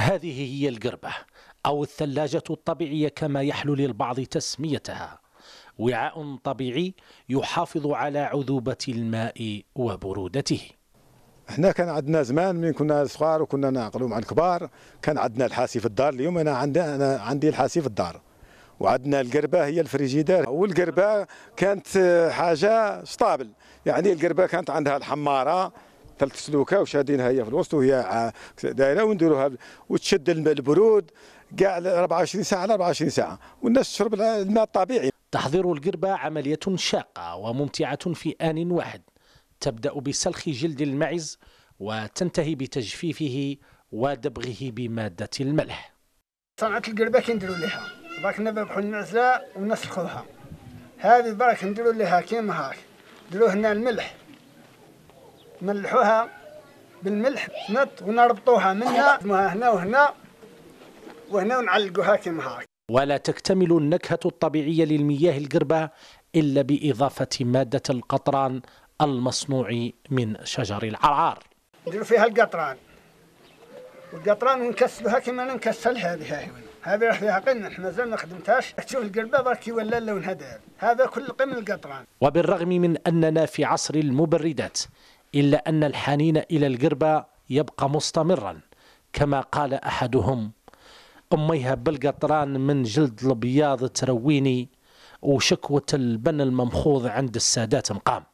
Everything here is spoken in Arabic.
هذه هي القربة أو الثلاجة الطبيعية كما يحلو للبعض تسميتها. وعاء طبيعي يحافظ على عذوبة الماء وبرودته. إحنا كان عندنا زمان من كنا صغار وكنا نعقلوا مع الكبار كان عندنا الحاسي في الدار اليوم أنا عندي أنا عندي الحاسي في الدار. وعندنا القربة هي الفريجيدير. والقربة كانت حاجة ستابل يعني القربة كانت عندها الحمارة ثلاث سلوكة وشادينها هي في الوسط وهي دايرة. ونديروها وتشد البرود كاع 24 ساعة على 24 ساعة. والناس تشرب الماء الطبيعي. تحضير القربة عملية شاقة وممتعة في آن واحد. تبدأ بسلخ جلد المعز وتنتهي بتجفيفه ودبغه بمادة الملح. صنعة القربة كنديروا لها باك نذبحوا المعزة ونسلخوها هذه برك نديروا لها كيما هاك نديروا هنا الملح. نملحوها بالملح سمت ونربطوها منها هنا وهنا وهنا ونعلقوها كيما هاك ولا تكتمل النكهة الطبيعية للمياه القربة إلا بإضافة مادة القطران المصنوع من شجر العرعار. نديروا فيها القطران. والقطران ونكسلوها كما نكسل هذه. هاي هذه راح فيها قمة مازال ما خدمتهاش. تشوف القربة برك ولا اللون هذا. هذا كل قمة القطران. وبالرغم من أننا في عصر المبردات إلا أن الحنين إلى القربة يبقى مستمرا كما قال أحدهم. أميها بالقطران من جلد البياض ترويني وشكوة البن الممخوض عند السادات مقام.